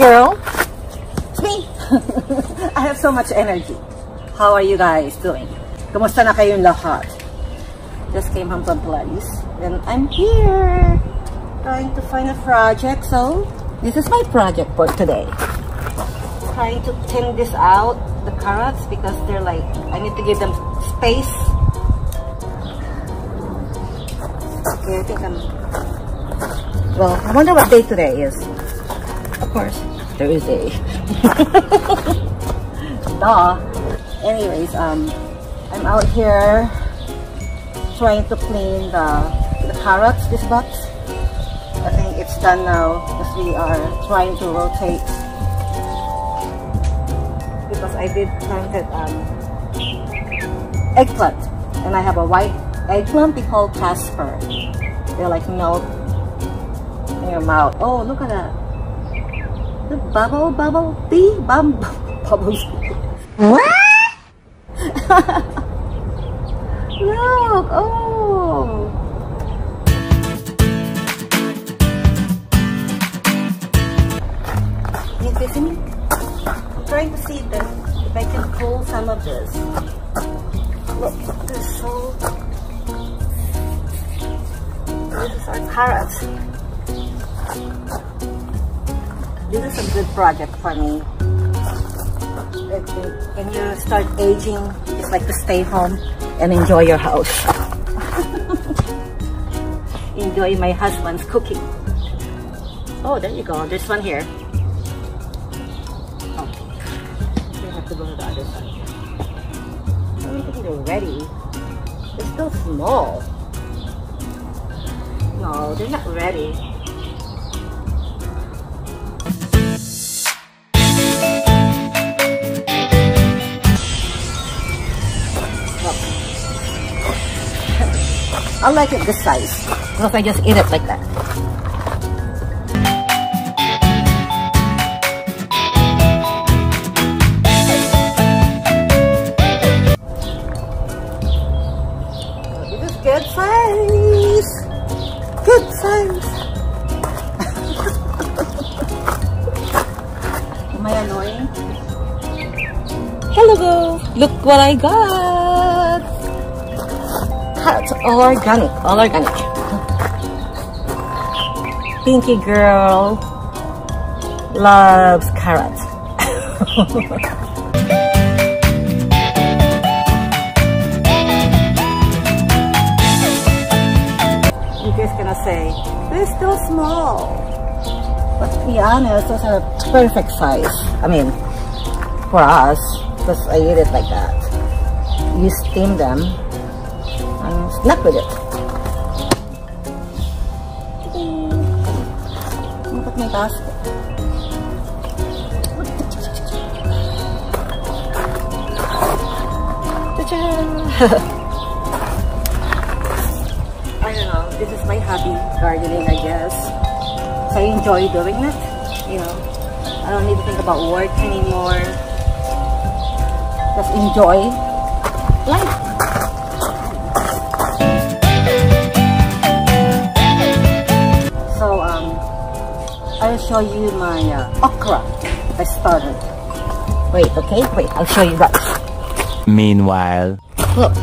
girl. It's me. I have so much energy. How are you guys doing? Kumusta na kayong lahat? Just came home from Pilates and I'm here trying to find a project. So this is my project for today. Trying to thin this out, the carrots, because they're like, I need to give them space. Okay, I think I'm, well, I wonder what day today is. Course, Thursday. Duh. Anyways, um, I'm out here trying to clean the, the carrots, this box. I think it's done now because we are trying to rotate because I did planted um, eggplant and I have a white eggplant we call Casper. They're like melt in your mouth. Oh, look at that. The bubble, bubble, bee, bum, bubbles. What? look, oh. You see me? I'm trying to see this, if I can pull some of this. Look, this is so... This is our carrots. A good project for me. When you start aging, it's like to stay home and enjoy your house. enjoy my husband's cooking. Oh, there you go. There's one here. Oh, we have to go to the other side. I don't think they're ready. They're still small. No, they're not ready. I like it this size because I just eat it like that. Good size. Good size. Am I annoying? Hello, look what I got. Carrots, all organic, all organic. Pinky girl loves carrots. you guys gonna say, they're still small. But to be honest, those are perfect size. I mean, for us, because I eat it like that. You steam them and snack with it. Look at my basket. I don't know, this is my hobby, gardening I guess. So I enjoy doing it, you know. I don't need to think about work anymore. Just enjoy life. Show you my uh, okra I started. Wait, okay? Wait, I'll show you that. Meanwhile, Look.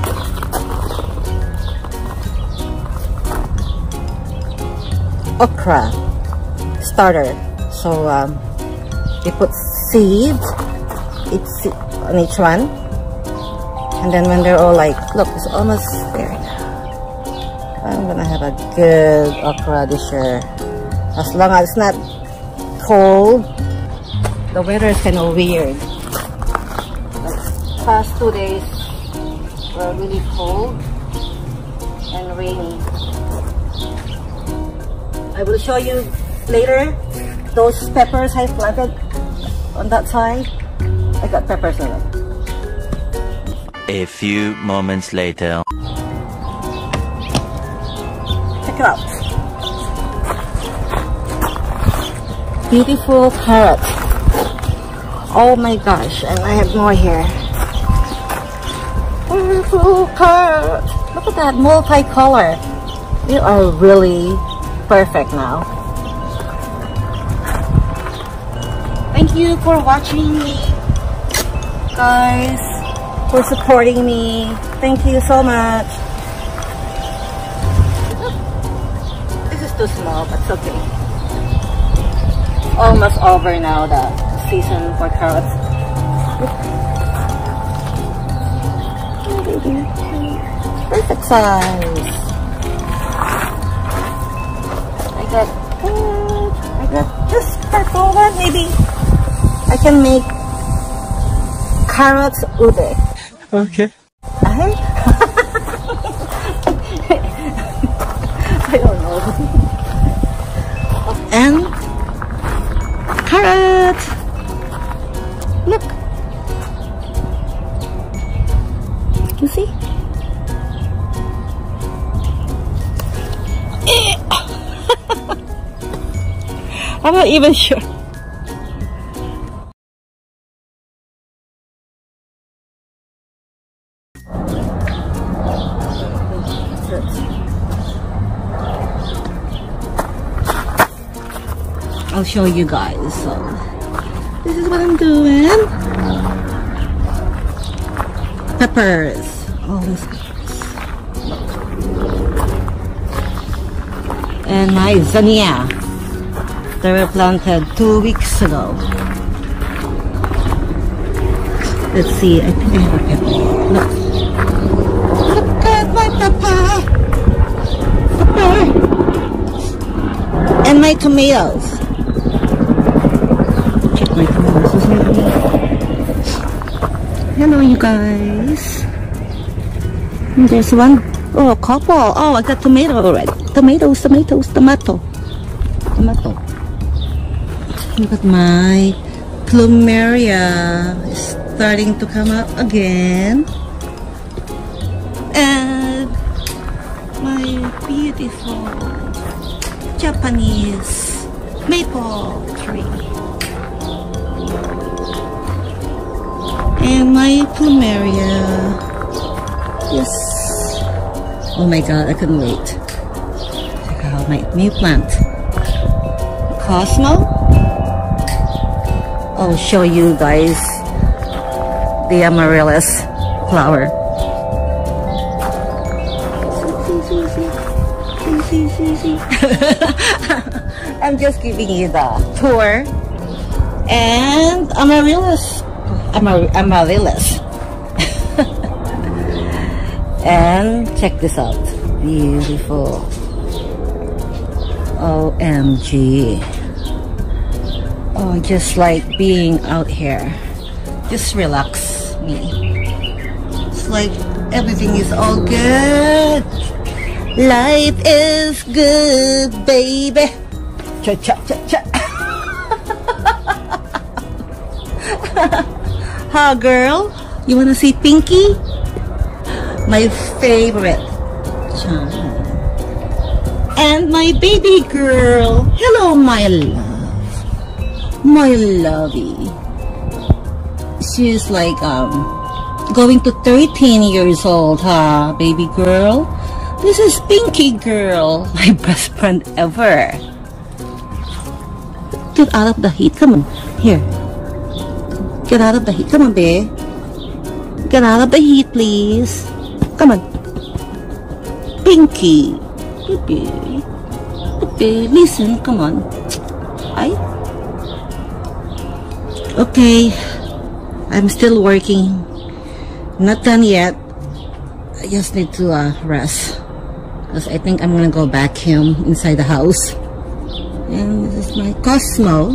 Okra starter. So um, put seeds each, on each one. And then when they're all like, look, it's almost there now. I'm gonna have a good okra this year. As long as it's not cold. The weather is kind of weird. Like past two days were really cold and rainy. I will show you later those peppers I planted on that side. I got peppers in it. a few moments later. Check it out. Beautiful carrots. Oh my gosh, and I have more here. Beautiful carrots. Look at that multicolor. You are really perfect now. Thank you for watching me, guys, for supporting me. Thank you so much. This is too small, but it's okay. Almost over now, the season for carrots. Perfect size. I got, uh, I got this purple one. Maybe I can make carrots ube. Okay. I, I'm not even sure. I'll show you guys. So, this is what I'm doing. Peppers. All these peppers. And my zinnia. They were planted two weeks ago. Let's see. I think I have a pepper. Look. Look at my pepper. Pepper. And my tomatoes. Check my tomatoes. Hello, you guys. There's one. Oh, a couple. Oh, I got tomato already. Tomatoes, tomatoes, tomato. Tomato. Look at my plumeria. is starting to come up again. And my beautiful Japanese maple tree. And my plumeria. Yes. Oh my god, I couldn't wait. Check out my new plant. Cosmo. I'll show you guys the amaryllis flower. I'm just giving you the tour. And amaryllis. Amar amaryllis. and check this out. Beautiful. OMG. Oh, just like being out here. Just relax me. It's like everything is all good. Life is good, baby. Cha cha cha cha. huh, girl? You wanna see Pinky? My favorite. And my baby girl. Hello, my love. My lovey. She's like um going to 13 years old, huh, baby girl? This is Pinky girl, my best friend ever. Get out of the heat. Come on. Here. Get out of the heat. Come on, babe. Get out of the heat, please. Come on. Pinky. Baby. Baby, listen. Come on. Hi. Okay. I'm still working. Not done yet. I just need to uh, rest. Because I think I'm gonna go back vacuum inside the house. And this is my Cosmo.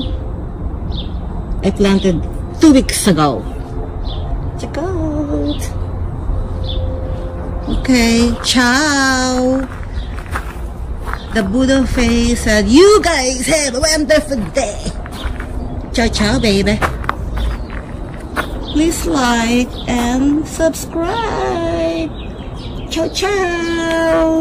I planted two weeks ago. Check out. Okay, ciao. The Buddha face said, You guys have a wonderful day. Ciao, ciao, baby. Please like and subscribe. Ciao, ciao.